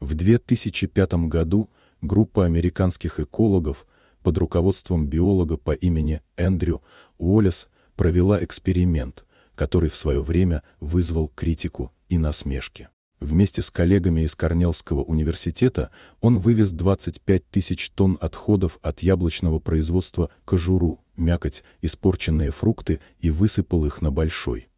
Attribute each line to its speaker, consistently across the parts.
Speaker 1: В 2005 году группа американских экологов под руководством биолога по имени Эндрю Уоллес провела эксперимент, который в свое время вызвал критику и насмешки. Вместе с коллегами из Корнеллского университета он вывез 25 тысяч тонн отходов от яблочного производства кожуру, мякоть, испорченные фрукты и высыпал их на большой.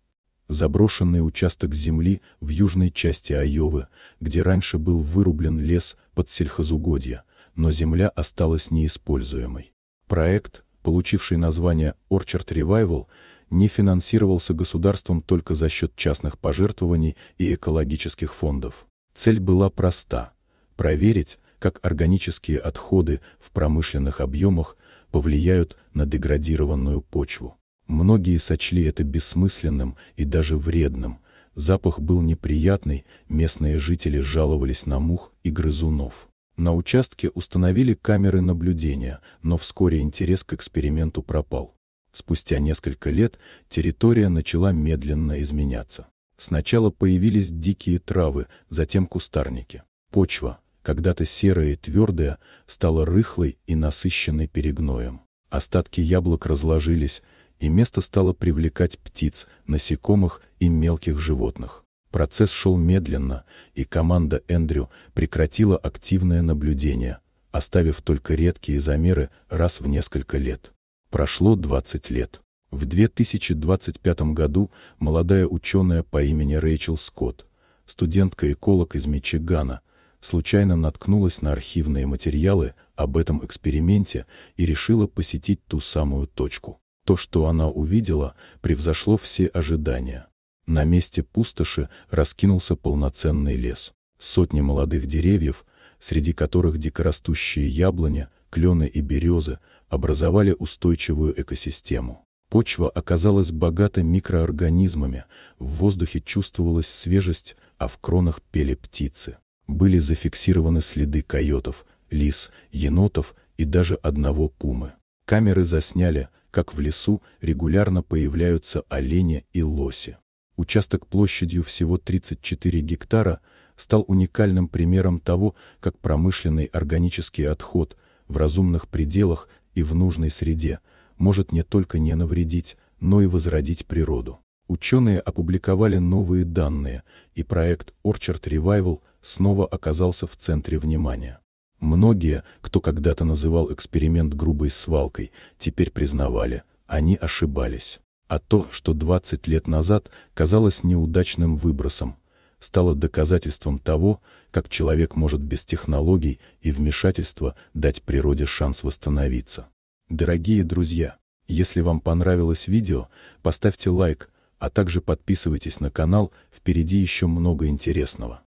Speaker 1: Заброшенный участок земли в южной части Айовы, где раньше был вырублен лес под сельхозугодья, но земля осталась неиспользуемой. Проект, получивший название Orchard Revival, не финансировался государством только за счет частных пожертвований и экологических фондов. Цель была проста – проверить, как органические отходы в промышленных объемах повлияют на деградированную почву. Многие сочли это бессмысленным и даже вредным. Запах был неприятный, местные жители жаловались на мух и грызунов. На участке установили камеры наблюдения, но вскоре интерес к эксперименту пропал. Спустя несколько лет территория начала медленно изменяться. Сначала появились дикие травы, затем кустарники. Почва, когда-то серая и твердая, стала рыхлой и насыщенной перегноем. Остатки яблок разложились, и место стало привлекать птиц, насекомых и мелких животных. Процесс шел медленно, и команда Эндрю прекратила активное наблюдение, оставив только редкие замеры раз в несколько лет. Прошло 20 лет. В 2025 году молодая ученая по имени Рэйчел Скотт, студентка-эколог из Мичигана, случайно наткнулась на архивные материалы об этом эксперименте и решила посетить ту самую точку. То, что она увидела, превзошло все ожидания. На месте пустоши раскинулся полноценный лес. Сотни молодых деревьев, среди которых дикорастущие яблони, клены и березы образовали устойчивую экосистему. Почва оказалась богата микроорганизмами, в воздухе чувствовалась свежесть, а в кронах пели птицы. Были зафиксированы следы койотов, лис, енотов и даже одного пумы. Камеры засняли, как в лесу регулярно появляются олени и лоси. Участок площадью всего 34 гектара стал уникальным примером того, как промышленный органический отход в разумных пределах и в нужной среде может не только не навредить, но и возродить природу. Ученые опубликовали новые данные, и проект Orchard Revival снова оказался в центре внимания. Многие, кто когда-то называл эксперимент грубой свалкой, теперь признавали, они ошибались. А то, что 20 лет назад казалось неудачным выбросом, стало доказательством того, как человек может без технологий и вмешательства дать природе шанс восстановиться. Дорогие друзья, если вам понравилось видео, поставьте лайк, а также подписывайтесь на канал, впереди еще много интересного.